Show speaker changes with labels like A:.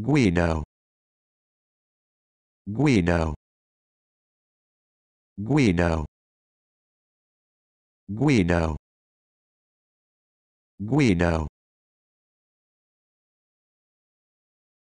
A: Guido. Guido. Guido. Guido. Guido.